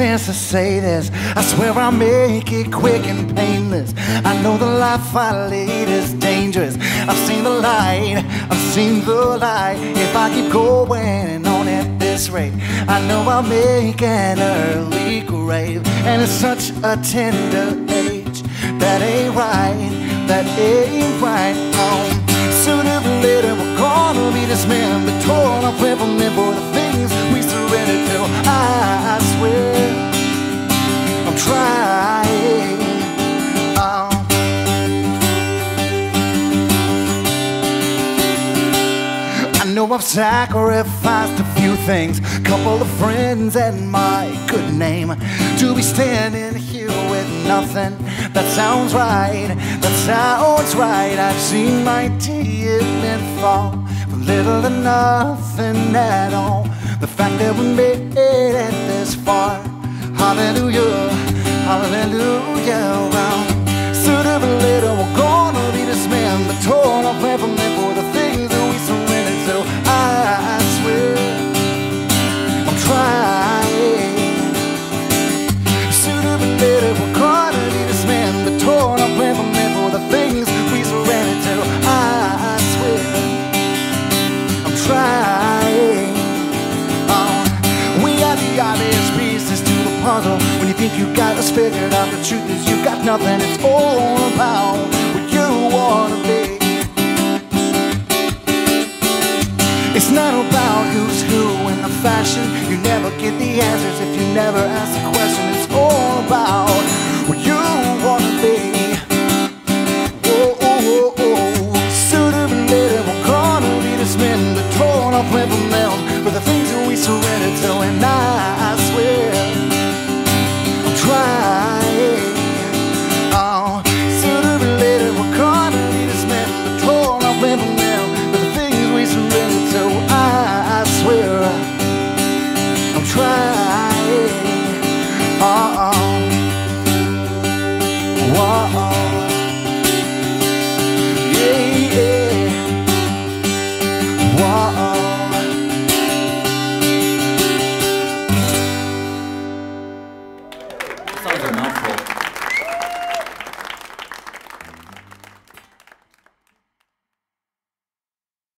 chance to say this. I swear I'll make it quick and painless. I know the life I lead is dangerous. I've seen the light, I've seen the light. If I keep going on at this rate, I know I'll make an early grave. And it's such a tender age. That ain't right, that ain't right. Oh, sooner or later we're gonna be dismembered, torn up, from for know I've sacrificed a few things, couple of friends and my good name, to be standing here with nothing. That sounds right, that sounds right. I've seen my tears fall from little to nothing at all. The fact that we made it this far, hallelujah. puzzle. When you think you got us figured out The truth is you got nothing. It's all about what you wanna be. It's not about who's who and the fashion. You never get the answers if you never ask the question. It's all about what you wanna be. Whoa, oh. Sooner than later we're gonna be the spin The torn off rebel nails For the things that we surrender to. And I